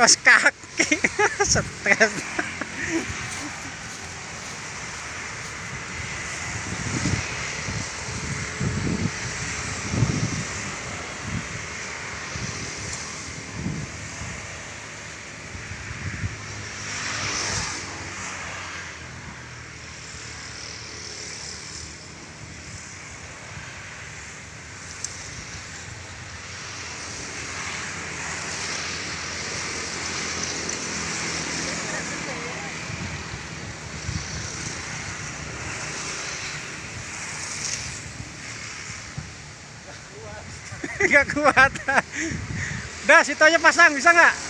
Kakos kaki. Sa trap. Nggak kuat. Dah situ aja pasang bisa nggak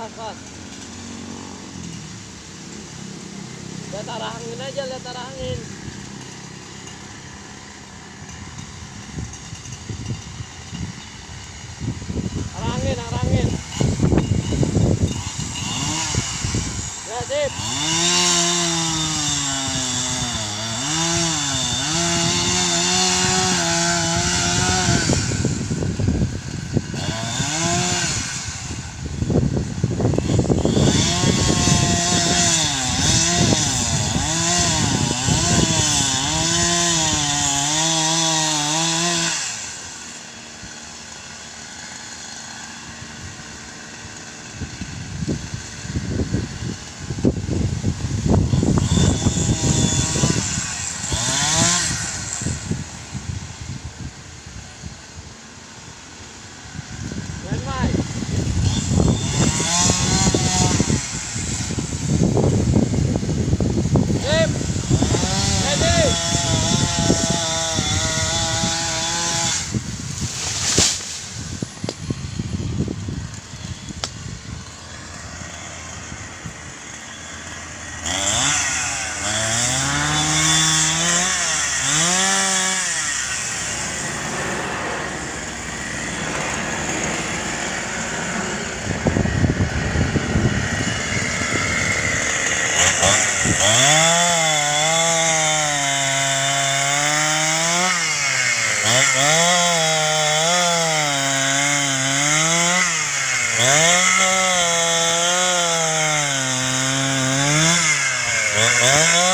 Lihat arah angin aja, lihat arah angin. Ah.